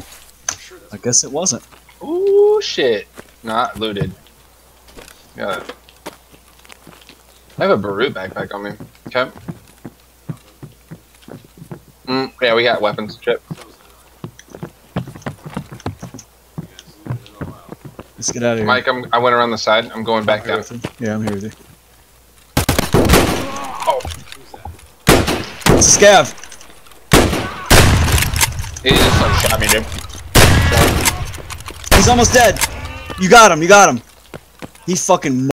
looterable. I guess it wasn't. Ooh, shit. Not looted. Got it. I have a Baru backpack on me. Okay. Mm, yeah, we got weapons. Chip. Let's get out of here. Mike, I'm, I went around the side. I'm going back down. Yeah, I'm here with you. Oh, It's a scav. He just like shot me, dude. He's almost dead. You got him. You got him. He fucking